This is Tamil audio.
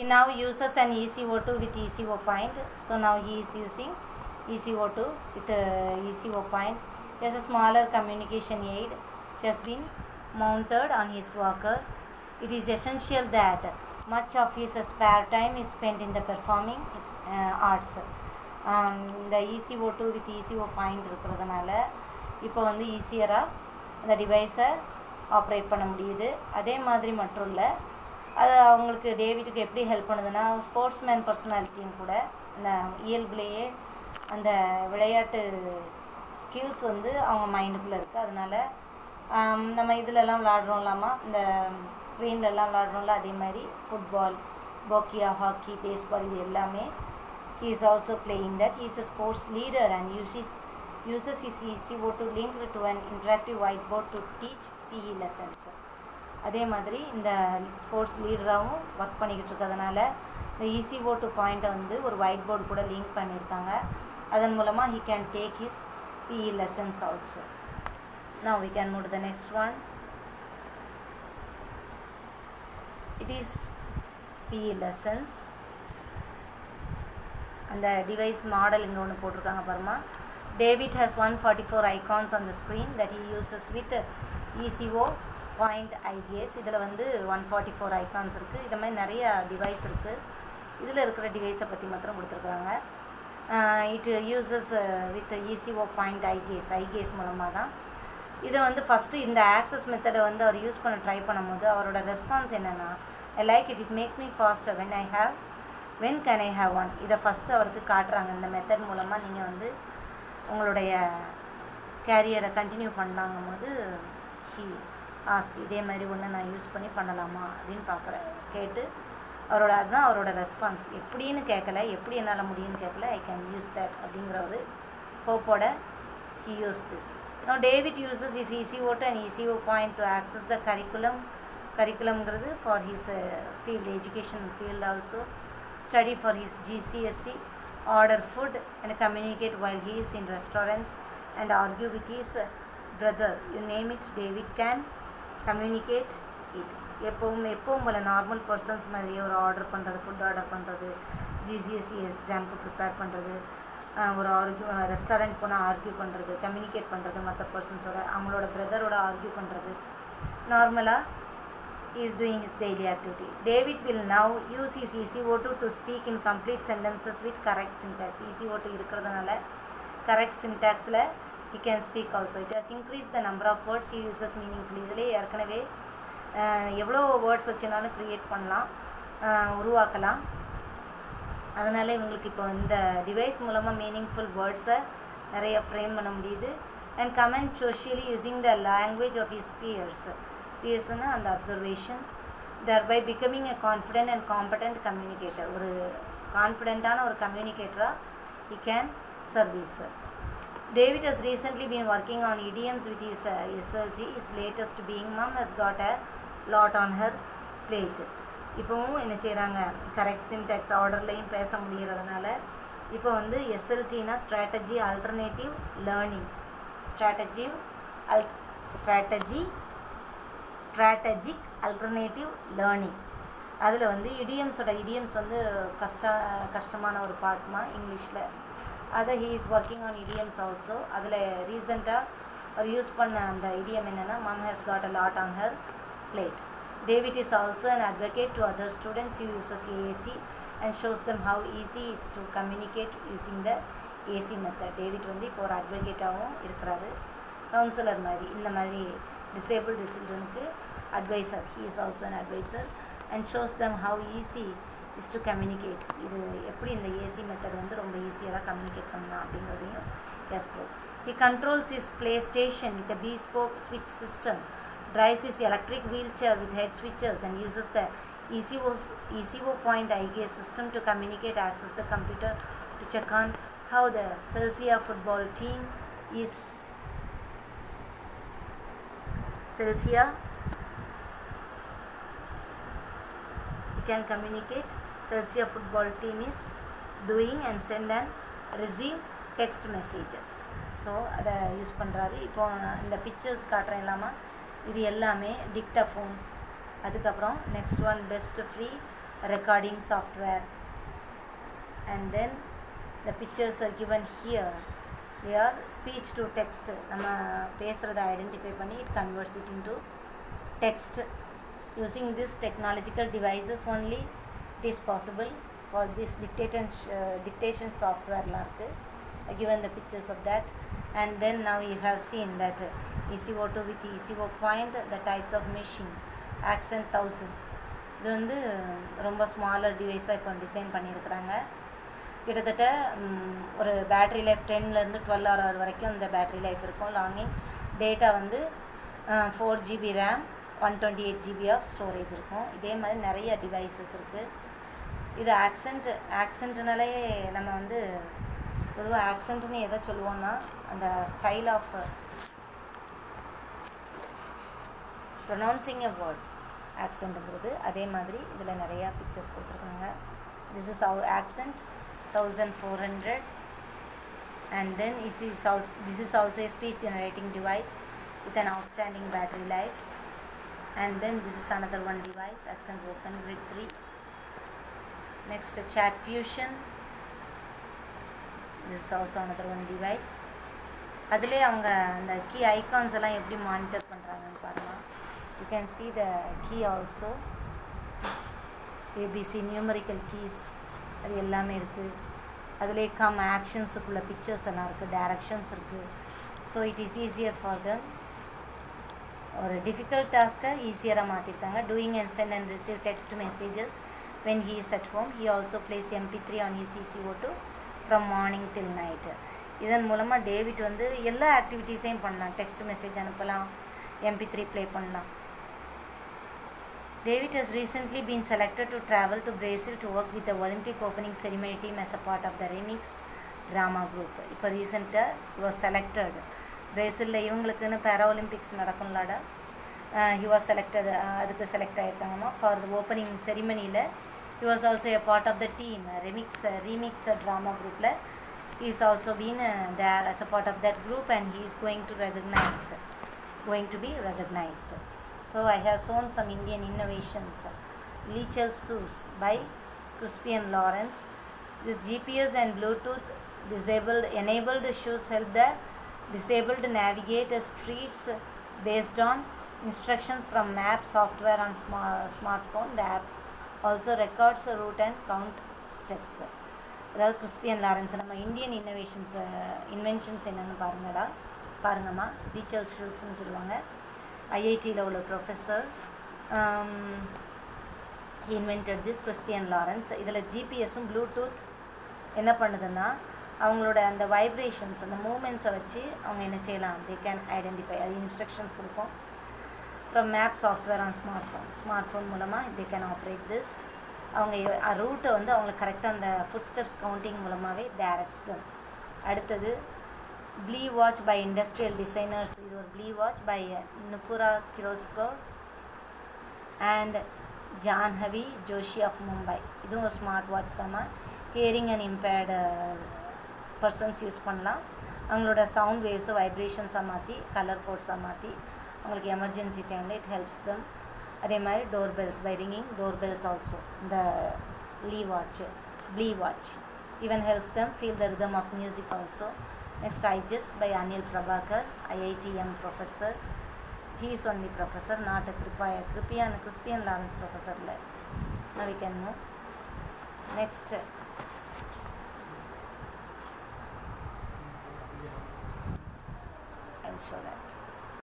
He now uses an ECO2 with ECO point. So now he is using ECO2 with uh, ECO point. He has a smaller communication aid which has been mounted on his walker. It is essential that much of his spare time is spent in the performing uh, arts. Um, இந்த ECO to with ECO point இருக்கிறதுனால இப்போ வந்து ஈஸியராக அந்த டிவைஸை ஆப்ரேட் பண்ண முடியுது அதே மாதிரி மட்டும் இல்லை அது அவங்களுக்கு டேவிட்டுக்கு எப்படி ஹெல்ப் பண்ணுதுன்னா ஸ்போர்ட்ஸ் மேன் பர்சனாலிட்டியும் கூட அந்த இயல்புலேயே அந்த விளையாட்டு ஸ்கில்ஸ் வந்து அவங்க மைண்டுக்குள்ளே இருக்குது அதனால நம்ம இதிலெல்லாம் விளாடுறோம் இல்லாமல் இந்த ஸ்க்ரீன்லலாம் விளாடுறோம்ல அதே மாதிரி ஃபுட்பால் பாக்கியா ஹாக்கி பேஸ்பால் இது எல்லாமே. He is also playing that. A sports leader and uses uses is uses o two link to an interactive whiteboard to teach PE lessons அதே மாதிரி இந்த ஸ்போர்ட்ஸ் லீடராகவும் ஒர்க் பண்ணிக்கிட்டு இருக்கிறதுனால இந்த ECO ஓட்டு பாயிண்ட்டை வந்து ஒரு ஒயிட் போர்டு கூட லிங்க் பண்ணியிருக்காங்க. அதன் மூலமாக he can take his PE lessons also now we can move the next one it it is PE lessons அந்த டிவைஸ் மாடல் இங்கே ஒன்று போட்டிருக்காங்க பாருமா. David has one forty four icons on the screen that he uses with ECO point eye gaze இதில் வந்து ஒன் ஃபார்ட்டி ஃபோர் ஐகான்ஸ் இருக்குது இது மாதிரி நிறைய டிவைஸ் இருக்குது இதில் இருக்கிற டிவைஸை பற்றி மாத்திரம் கொடுத்துருக்குறாங்க. It uses with ECO uh, point eye gaze eye gaze மூலமாக தான் இதை வந்து ஃபஸ்ட்டு இந்த ஆக்சஸ் மெத்தடை வந்து அவர் யூஸ் பண்ண ட்ரை பண்ணும்போது அவரோட ரெஸ்பான்ஸ் என்னென்னா I like it it makes me faster when I have when can I have one இதை ஃபஸ்ட்டு அவருக்கு காட்டுறாங்க. இந்த மெத்தட் மூலமாக நீங்கள் வந்து உங்களுடைய கேரியரை கண்டினியூ பண்ணலாங்கும் போது ஹீ இதே மாதிரி ஒன்று நான் யூஸ் பண்ணி பண்ணலாமா அப்படின்னு பார்க்குறேன் கேட்டு அவரோட அதுதான் அவரோட ரெஸ்பான்ஸ் எப்படின்னு கேட்கல எப்படி என்னால் முடியும்னு கேட்கல ஐ கேன் யூஸ் தட் அப்படிங்கிற ஒரு ஹோப்போட he use this no David uses is ECO two and o point to access the curriculum கரிக்குலம்ங்கிறது for his field education field also study for his GCSE order food and communicate while he is in restaurants and argue with his brother you name it David can communicate it it. எப்பவும் எப்பவும் போல் நார்மல் பர்சன்ஸ் மாதிரியே ஒரு ஆர்டர் பண்ணுறது ஃபுட் ஆர்டர் பண்ணுறது ஜிசிஎஸ்சி எக்ஸாமுக்கு ப்ரிப்பேர் பண்ணுறது ஒரு ஆர்கியூ ரெஸ்டாரண்ட் போனால் ஆர்கியூ பண்ணுறது கம்யூனிகேட் பண்ணுறது மற்ற பர்சன்ஸோட அவங்களோட பிரதரோட ஆர்கியூ பண்ணுறது நார்மலாக is doing his daily activity. David will now use his ECO2 to speak in complete sentences with correct syntax. ECO2 இருக்கிறதுனால correct syntaxல he can speak also it has increase the number of words he uses meaning இதிலே ஏற்கனவே எவ்வளோ வேர்ட்ஸ் வச்சுனாலும் க்ரியேட் பண்ணலாம் உருவாக்கலாம். அதனால் இவங்களுக்கு இப்போ இந்த டிவைஸ் மூலமாக மீனிங்ஃபுல் வேர்ட்ஸை நிறைய ஃப்ரேம் பண்ண முடியுது. And comment socially using the language of his peers பியர்ஸ்னா அந்த அப்சர்வேஷன் தேர்வை becoming a confident and competent communicator ஒரு கான்ஃபிடென்ட்டான ஒரு கம்யூனிகேட்டராக he can service. David has recently been working on idioms with his uh, SLG. His latest being mom has got a lot on her plate. இப்போவும் என்ன செய்கிறாங்க கரெக்ட் சின்டெக்ஸ் ஆர்டர்லையும் பேச முடிகிறதுனால இப்போ வந்து எஸ்எல்டினா ஸ்ட்ராட்டஜி ஆல்டர்னேட்டிவ் லேர்னிங் ஸ்ட்ராட்டஜி அல் ஸ்ட்ராட்டஜி ஸ்ட்ராட்டஜிக் அல்டர்னேட்டிவ் லேர்னிங் அதில் வந்து இடியம்ஸோட இடியம்ஸ் வந்து கஷ்ட கஷ்டமான ஒரு பார்ட்மா இங்கிலீஷில் அதை he is working on idioms also அதில் ரீசெண்டாக அவர் யூஸ் பண்ண அந்த இடியம் என்னென்னா mum has got a lot on her plate David is also an advocate to other students who uses AAC and shows them how easy is to communicate using the AC method. David வந்து இப்போ ஒரு அட்வொகேட்டாகவும் இருக்கிறாரு. கவுன்சிலர் மாதிரி இந்த மாதிரி disabled சில்ட்ரனுக்கு advisor he is also an advisor and shows them how easy is to communicate இது எப்படி இந்த ஏசி மெத்தட் வந்து ரொம்ப ஈஸியாக கம்யூனிகேட் பண்ணலாம் அப்படிங்கிறதையும் yes bro he controls his PlayStation with bespoke ஸ்விட்ச் system drives his electric wheelchair with head switches and uses the ECO, ECO point IGA system to communicate access the computer to check on how the Celsia football team is Celsia can communicate. Celsia football team is doing and send and receive text messages so அதை யூஸ் பண்ணுறாரு இப்போ இந்த பிக்சர்ஸ் காட்டுறேன் இல்லாமல் இது எல்லாமே டிக்டாஃபோன் அதுக்கப்புறம் next one best free recording software and then the pictures are given here they are speech to text நம்ம பேசுகிறத ஐடென்டிஃபை பண்ணி it converts it into text using this technological devices only it is possible for this dictation uh, dictation software லாம் இருக்குது given the pictures of that and then now you have seen that uh, ECO2 with ECO point the types of machine accent 1000 இது வந்து ரொம்ப ஸ்மாலர் டிவைஸாக இப்போ டிசைன் பண்ணியிருக்கிறாங்க கிட்டத்தட்ட ம், ஒரு பேட்ரி லைஃப் டென்லேருந்து டுவெல் ஹவர் வரைக்கும் இந்த பேட்ரி லைஃப் இருக்கும் லாங்கிங் டேட்டா வந்து four GB RAM one twenty eight GB of storage இருக்கும். இதே மாதிரி நிறைய டிவைசஸ் இருக்குது இது ஆக்சென்ட் ஆக்சண்ட்னாலே நம்ம வந்து பொதுவாக ஆக்சண்ட்னு எதை சொல்லுவோம்னா அந்த style of pronouncing a word ஆக்சண்ட்டுங்கிறது அதே மாதிரி இதில் நிறையா பிக்சர்ஸ் கொடுத்துருக்காங்க. This is our accent thousand four hundred and then this is also this is also a speech generating device with an outstanding battery life. And then this is another one device accent open grid 3 next chat fusion. This is also another one device. அதிலே அவங்க அந்த கீ ஐகான்ஸ் எல்லாம் எப்படி மானிட்டர் பண்ணுறாங்கன்னு பாருங்கள் you can see the key also ABC numerical keys அது எல்லாமே இருக்குது அதிலே கம் ஆக்ஷன்ஸுக்குள்ள பிக்சர்ஸ் எல்லாம் இருக்குது டேரக்ஷன்ஸ் இருக்குது so it is easier for them ஒரு டிஃபிகல்ட் டாஸ்க்கை ஈஸியராக மாற்றிருக்காங்க doing and send and receive text messages when he is at home he also plays MP three on இசிசிஓ too from morning till night இதன் மூலமாக டேவிட் வந்து எல்லா ஆக்டிவிட்டீஸையும் பண்ணலாம். டெக்ஸ்ட் மெசேஜ் அனுப்பலாம். எம்பி த்ரீ ப்ளே பண்ணலாம். David has recently been selected to travel to Brazil to work with the Olympic opening ceremony team as a part of the Remix drama group. இப்போ ரீசெண்டாக was selected. பிரேசிலில் இவங்களுக்குன்னு பேரா ஒலிம்பிக்ஸ் நடக்கும்லாடா ஹி வாஸ் செலக்டட் அதுக்கு select ஆகிருக்காங்கம்மா for the opening செரிமனியில் he was also a part of the team remix remix drama குரூப்பில் he is also been uh, there as a part of that group and he is going to recognize going to be recognized so i have shown some indian innovations Leechel shoes by crispian lawrence this gps and bluetooth disabled enabled shoes help the disabled navigate streets based on instructions from map software on sma- smartphone. The app also records the route and count steps. அதாவது கிறிஸ்பியன் லாரன்ஸ் நம்ம இந்தியன் இன்னோவேஷன்ஸ் இன்வென்ஷன்ஸ் என்னென்னு பாருங்கடா. பாருங்கம்மா டீச்சர் ஷூஸ்னு சொல்லுவாங்க. ஐஐடியில் உள்ள professor invented this Crispian Lawrence. இதில் ஜிபிஎஸும் ப்ளூடூத் என்ன பண்ணுதுன்னா அவங்களோட அந்த வைப்ரேஷன்ஸ் அந்த மூமெண்ட்ஸை வச்சு அவங்க என்ன செய்யலாம்? தே கேன் ஐடென்டிஃபை அது இன்ஸ்ட்ரக்ஷன்ஸ் கொடுக்கும். From map software on smart phone smart phone மூலமாக தே கேன் ஆப்ரேட் திஸ் அவங்க ரூட்டை வந்து அவங்களுக்கு கரெக்டாக அந்த ஃபுட் ஸ்டெப்ஸ் கவுண்டிங் மூலமாகவே டேரக்ட்ஸ் தான். அடுத்தது Plee watch by industrial designers இது ஒரு Plee watch by Nupura Kirloskar and Janhavi Joshi of Mumbai இதுவும் ஒரு ஸ்மார்ட் வாட்ச் தான் hearing and impaired persons use பண்ணலாம். அவங்களோட சவுண்ட் வேவ்ஸை வைப்ரேஷன்ஸாக மாற்றி கலர் கோட்ஸாக மாற்றி அவங்களுக்கு எமர்ஜென்சி டைமில் இட் ஹெல்ப்ஸ் தம் அதே மாதிரி door bells by ringing door bells also இந்த lee watch Plee watch even helps them feel the rhythm of music also next ஐஜஸ் by Anil Prabhakar IITM professor he's only professor not a கிருப்பாய கிருப்பியான் கிறிஸ்பியன் லாரன்ஸ் ப்ரொஃபஸரில் வி கேன் மூவ் நெக்ஸ்ட்